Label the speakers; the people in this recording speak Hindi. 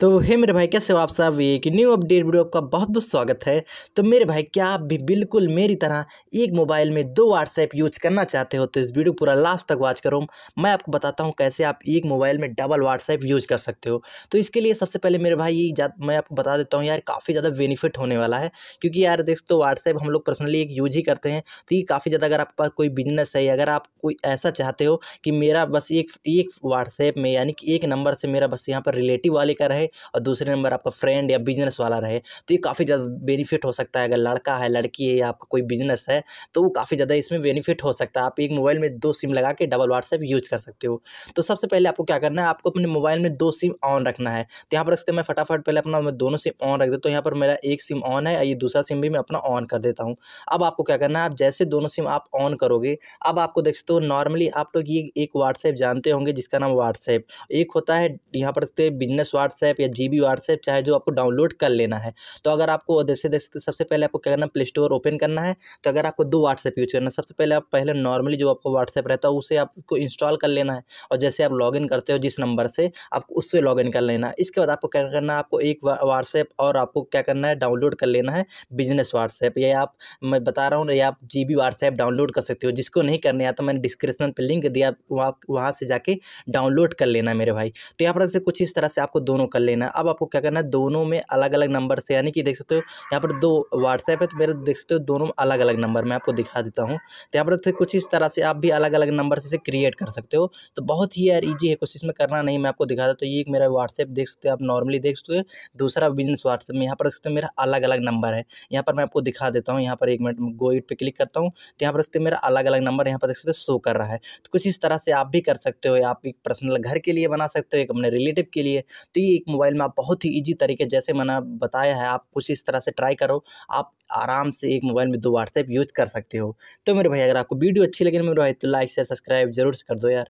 Speaker 1: तो हे मेरे भाई, कैसे हो आप सब? एक न्यू अपडेट वीडियो आपका बहुत बहुत स्वागत है। तो मेरे भाई, क्या आप भी बिल्कुल मेरी तरह एक मोबाइल में दो व्हाट्सएप यूज़ करना चाहते हो तो इस वीडियो पूरा लास्ट तक वॉच करो। मैं आपको बताता हूँ कैसे आप एक मोबाइल में डबल व्हाट्सएप यूज़ कर सकते हो। तो इसके लिए सबसे पहले मेरे भाई ये मैं आपको बता देता हूँ यार, काफ़ी ज़्यादा बेनिफिट होने वाला है। क्योंकि यार, देख तो व्हाट्सएप हम लोग पर्सनली एक यूज़ ही करते हैं। तो ये काफ़ी ज़्यादा अगर आपके कोई बिज़नेस है, अगर आप कोई ऐसा चाहते हो कि मेरा बस एक एक व्हाट्सएप में यानी कि एक नंबर से मेरा बस यहाँ पर रिलेटिव वाले का रहे और दूसरे नंबर आपका फ्रेंड या बिज़नेस वाला रहे तो ये काफ़ी ज़्यादा बेनिफिट हो सकता है। अगर लड़का है, लड़की है या आपका कोई बिज़नेस है तो वो काफ़ी ज़्यादा इसमें बेनिफिट हो सकता है। आप एक मोबाइल में दो सिम लगा के डबल व्हाट्सएप यूज़ कर सकते हो। तो सबसे पहले आपको क्या करना है, आपको अपने मोबाइल में दो सिम ऑन रखना है। तो यहाँ पर रखते मैं फटाफट पहले अपना दोनों सिम ऑन रख देता हूँ। यहाँ पर मेरा एक सिम ऑन है ये दूसरा सिम भी मैं अपना ऑन कर देता हूँ। अब आपको क्या करना है, आप जैसे दोनों सिम आप ऑन करोगे, अब आपको देख सकते हो नॉर्मली आप लोग ये एक व्हाट्सएप जानते होंगे, जिसका नाम व्हाट्सएप एक होता है, यहाँ पर रखते बिज़नेस व्हाट्सएप या जी बी व्हाट्सएप चाहे जो आपको डाउनलोड कर लेना है। तो अगर आपको जैसे जैसे सबसे पहले आपको क्या करना प्ले स्टोर ओपन करना है। तो अगर आपको दो व्हाट्सएप यूज़ करना सबसे पहले आप पहले नॉर्मली जो आपको व्हाट्सएप रहता है, उसे आपको इंस्टॉल कर लेना है। और जैसे आप लॉगिन करते हो जिस नंबर से, आपको उससे लॉगिन कर लेना है। इसके बाद आपको क्या करना है, आपको एक व्हाट्सएप और आपको क्या करना है डाउनलोड कर लेना है बिज़नेस व्हाट्सएप या आप, मैं बता रहा हूँ, या आप जी बी व्हाट्सएप डाउनलोड कर सकते हो। जिसको नहीं करने आता मैंने डिस्क्रिप्शन पर लिंक दिया, वहाँ वहाँ से जाके डाउनलोड कर लेना मेरे भाई। तो यहाँ पर कुछ इस तरह से आपको दोनों कर लेना है। अब आपको क्या करना है, दोनों में अलग अलग नंबर से, यानी कि देख सकते हो, यहाँ पर दो व्हाट्सएप है तो मेरे देख सकते हो दोनों अलग अलग नंबर मैं आपको दिखा देता हूँ। तो यहाँ पर से कुछ इस तरह से आप भी अलग अलग नंबर से क्रिएट कर सकते हो। तो बहुत ही यार ईजी है कुछ इसमें करना नहीं, मैं आपको दिखा देता हूँ। ये एक मेरा व्हाट्सएप देख सकते हो, आप नॉर्मली देख सकते हो। दूसरा बिज़नेस व्हाट्सएप में यहाँ पर सकते हो, मेरा अलग अलग नंबर है। यहाँ पर मैं आपको दिखा देता हूँ, यहाँ पर एक मिनट गो इट पर क्लिक करता हूँ। तो यहाँ पर सकते मेरा अलग अलग नंबर यहाँ पर देख सकते हो शो कर रहा है। तो कुछ इस तरह से आप भी कर सकते हो, आप एक पर्सनल घर के लिए बना सकते हो, एक अपने रिलेटिव के लिए। तो ये एक मोबाइल में आप बहुत ही ईजी तरीके जैसे मैंने बताया है, आप कुछ इस तरह से ट्राई करो, आप आराम से एक मोबाइल में दो व्हाट्सएप यूज़ कर सकते हो। तो मेरे भाई, अगर आपको वीडियो अच्छी लगे मेरे भाई तो लाइक से सब्सक्राइब ज़रूर से कर दो यार।